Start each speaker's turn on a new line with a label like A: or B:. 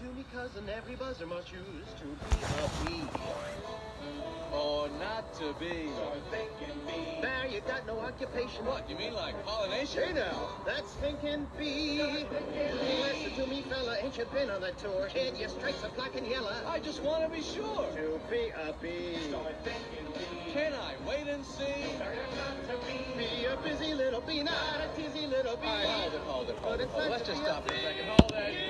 A: to me, cousin, every buzzer must choose to be a bee.
B: Or not to be.
A: There you got no occupation.
B: What, you mean like pollination?
A: Hey now, that's thinking bee. Listen to me, fella, ain't you been on that tour? Head your stripes of black and yellow.
B: I just want to be sure.
A: To be a bee.
B: Can I wait and see?
A: Be a busy little bee, not a teasy little bee.
B: All right, hold it, hold it, hold it. Hold it. Let's just stop for a second. Hold that.